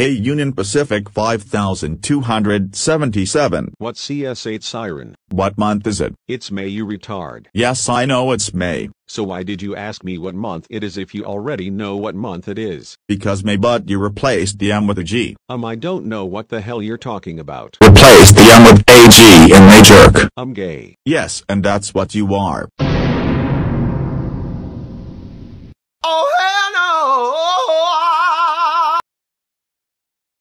Hey Union Pacific 5277. What CS8 siren? What month is it? It's May you retard. Yes I know it's May. So why did you ask me what month it is if you already know what month it is? Because May but you replaced the M with a G. Um I don't know what the hell you're talking about. Replace the M with AG in May jerk. I'm gay. Yes and that's what you are.